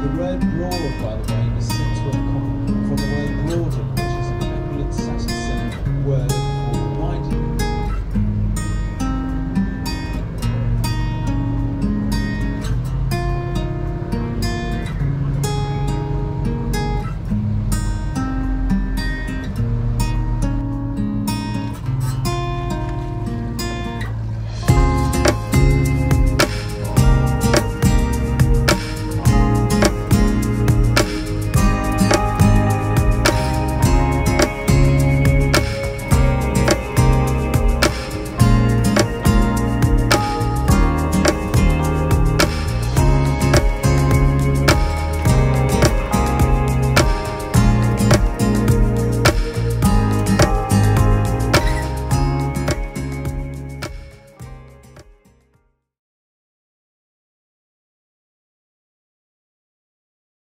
the red glorified